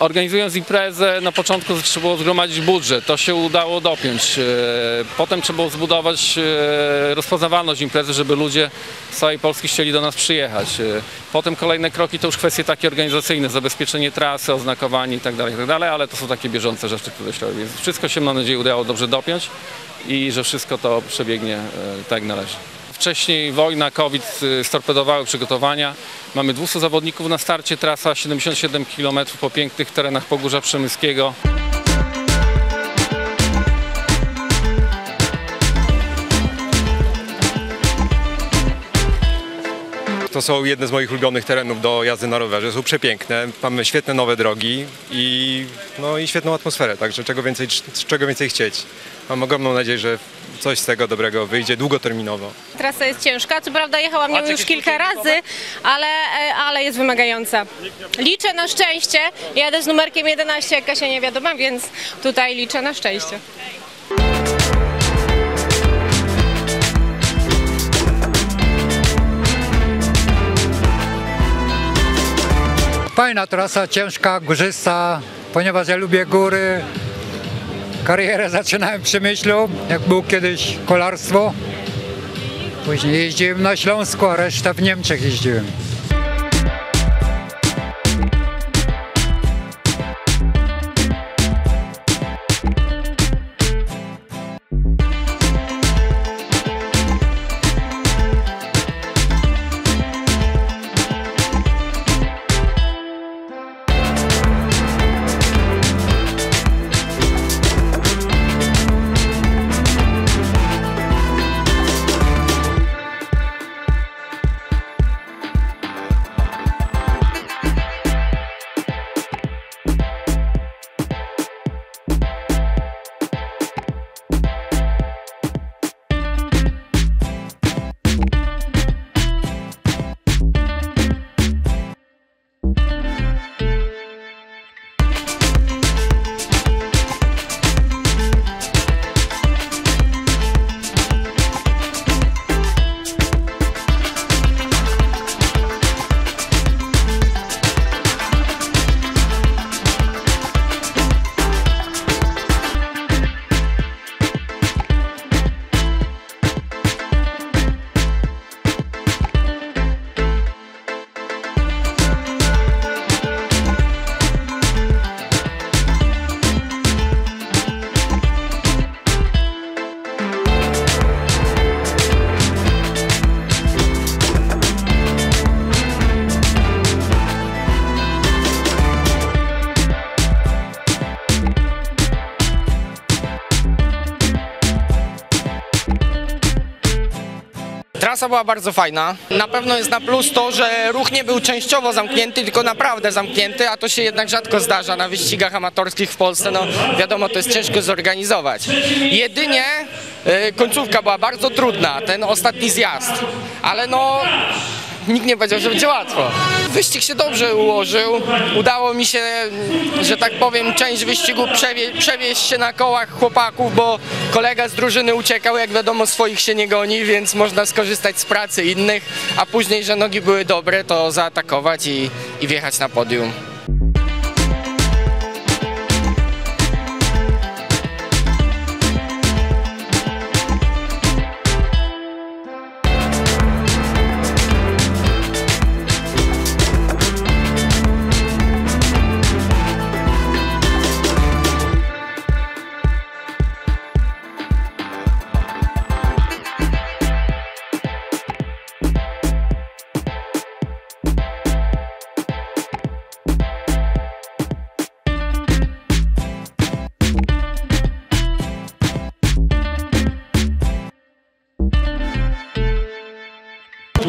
Organizując imprezę, na początku trzeba było zgromadzić budżet, to się udało dopiąć. E, Potem trzeba było zbudować e, rozpoznawalność imprezy, żeby ludzie z całej Polski chcieli do nas przyjechać. E, Potem kolejne kroki to już kwestie takie organizacyjne, zabezpieczenie trasy, oznakowanie itd., itd., ale to są takie bieżące rzeczy, które się robi. Wszystko się mam nadzieję udało dobrze dopiąć i że wszystko to przebiegnie tak jak należy. Wcześniej wojna, COVID y, storpedowały przygotowania. Mamy 200 zawodników na starcie, trasa 77 km po pięknych terenach Pogórza Przemyskiego. To są jedne z moich ulubionych terenów do jazdy na rowerze. Są przepiękne, mamy świetne nowe drogi i, no, i świetną atmosferę, także czego więcej, czego więcej chcieć. Mam ogromną nadzieję, że coś z tego dobrego wyjdzie długoterminowo. Trasa jest ciężka, co prawda jechałam nią już kilka razy, ale, e, ale jest wymagająca. Liczę na szczęście, jadę z numerkiem 11, jak Kasia nie wiadoma, więc tutaj liczę na szczęście. Fajna trasa, ciężka, górzysta, ponieważ ja lubię góry. Karierę zaczynałem w Przemyślu, jak było kiedyś kolarstwo. Później jeździłem na Śląsku, a reszta w Niemczech jeździłem. Trasa była bardzo fajna. Na pewno jest na plus to, że ruch nie był częściowo zamknięty, tylko naprawdę zamknięty, a to się jednak rzadko zdarza na wyścigach amatorskich w Polsce. No wiadomo, to jest ciężko zorganizować. Jedynie e, końcówka była bardzo trudna, ten ostatni zjazd, ale no nikt nie powiedział, że będzie łatwo. Wyścig się dobrze ułożył. Udało mi się, że tak powiem, część wyścigu przewie, przewieźć się na kołach chłopaków, bo kolega z drużyny uciekał, jak wiadomo, swoich się nie goni, więc można skorzystać z pracy innych, a później, że nogi były dobre, to zaatakować i, i wjechać na podium.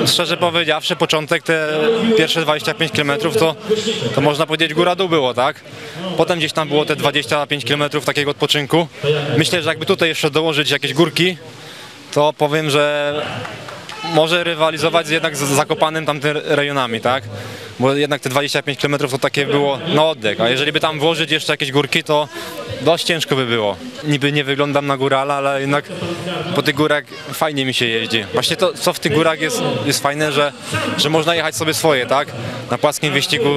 Szczerze powiedziawszy, początek, te pierwsze 25 km to, to można powiedzieć góra dół było, tak? Potem gdzieś tam było te 25 km takiego odpoczynku. Myślę, że jakby tutaj jeszcze dołożyć jakieś górki, to powiem, że może rywalizować jednak z Zakopanem tamtymi rejonami, tak? Bo jednak te 25 km to takie było na oddech, a jeżeli by tam włożyć jeszcze jakieś górki, to dość ciężko by było. Niby nie wyglądam na górala, ale jednak po tych górach fajnie mi się jeździ. Właśnie to, co w tych górach jest, jest fajne, że, że można jechać sobie swoje, tak? Na płaskim wyścigu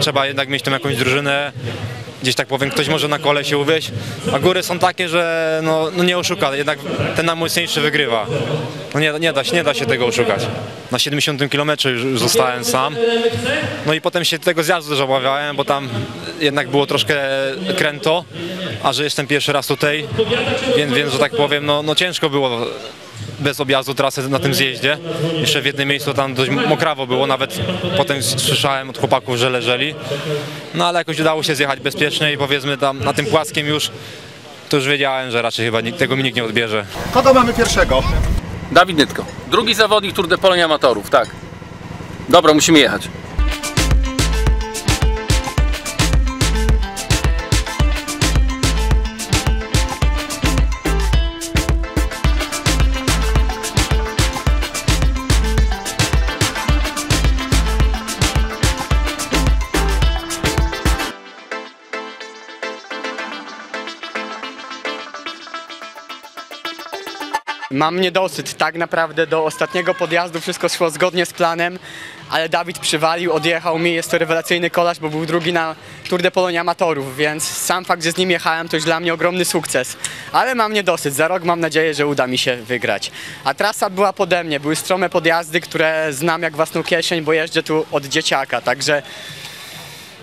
trzeba jednak mieć tam jakąś drużynę, gdzieś tak powiem, ktoś może na kole się uwieść, a góry są takie, że no, no nie oszuka, jednak ten najmocniejszy wygrywa. No nie, nie, da się, nie da się tego oszukać. Na 70 km już już zostałem sam. No i potem się tego zjazdu też obawiałem, bo tam jednak było troszkę kręto, a że jestem pierwszy raz tutaj, więc, więc że tak powiem, no, no ciężko było bez objazdu trasy na tym zjeździe. Jeszcze w jednym miejscu tam dość mokrawo było, nawet potem słyszałem od chłopaków, że leżeli. No ale jakoś udało się zjechać bezpiecznie i powiedzmy tam na tym płaskim już to już wiedziałem, że raczej chyba nikt, tego mi nikt nie odbierze. Kogo mamy pierwszego? Dawid Nytko. Drugi zawodnik Tour de Polonia Amatorów, tak. Dobra, musimy jechać. Mam niedosyt, tak naprawdę do ostatniego podjazdu wszystko szło zgodnie z planem, ale Dawid przywalił, odjechał mi, jest to rewelacyjny kolarz, bo był drugi na Tour de Polonia Amatorów, więc sam fakt, że z nim jechałem, to już dla mnie ogromny sukces. Ale mam niedosyt, za rok mam nadzieję, że uda mi się wygrać. A trasa była pode mnie, były strome podjazdy, które znam jak własną kieszeń, bo jeżdżę tu od dzieciaka, także,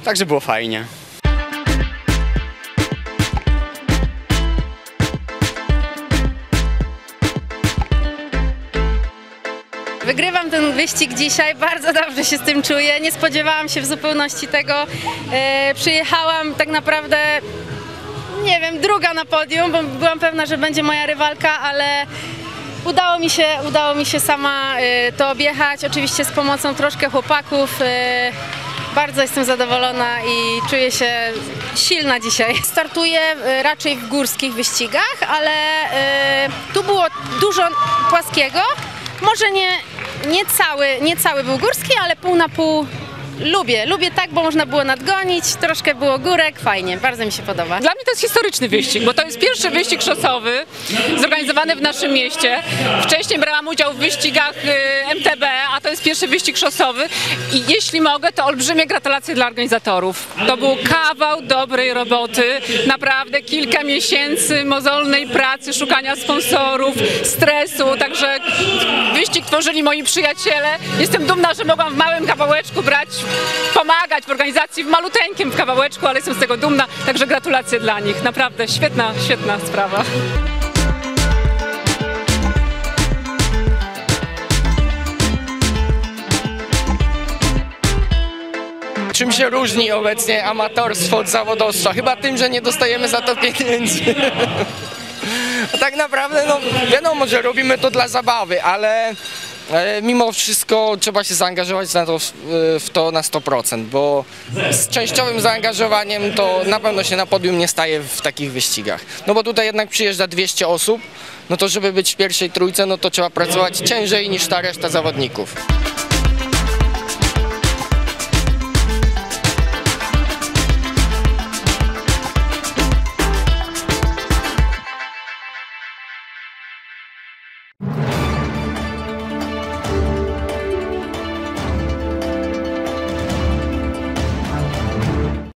także było fajnie. Wygrywam ten wyścig dzisiaj, bardzo dobrze się z tym czuję. Nie spodziewałam się w zupełności tego. E, przyjechałam tak naprawdę, nie wiem, druga na podium, bo byłam pewna, że będzie moja rywalka, ale udało mi się, udało mi się sama e, to objechać. Oczywiście z pomocą troszkę chłopaków. E, bardzo jestem zadowolona i czuję się silna dzisiaj. Startuję raczej w górskich wyścigach, ale tu było dużo płaskiego. Może nie, nie, cały, nie cały był górski, ale pół na pół lubię. Lubię tak, bo można było nadgonić, troszkę było górek, fajnie, bardzo mi się podoba. Dla mnie to jest historyczny wyścig, bo to jest pierwszy wyścig szosowy zorganizowany w naszym mieście. Wcześniej brałam udział w wyścigach y, MTB, a to jest pierwszy wyścig szosowy i jeśli mogę, to olbrzymie gratulacje dla organizatorów. To był kawał dobrej roboty, naprawdę kilka miesięcy mozolnej pracy, szukania sponsorów, stresu, także wyścig tworzyli moi przyjaciele. Jestem dumna, że mogłam w małym kawałeczku brać, pomagać w organizacji, w maluteńkim w kawałeczku, ale jestem z tego dumna, także gratulacje dla nich. Naprawdę świetna, świetna sprawa. Czym się różni obecnie amatorstwo od zawodowstwa? Chyba tym, że nie dostajemy za to pieniędzy. A tak naprawdę, no wiadomo, że robimy to dla zabawy, ale e, mimo wszystko trzeba się zaangażować na to, w, to na 100%, bo z częściowym zaangażowaniem to na pewno się na podium nie staje w takich wyścigach. No bo tutaj jednak przyjeżdża 200 osób, no to żeby być w pierwszej trójce, no to trzeba pracować ciężej niż ta reszta zawodników.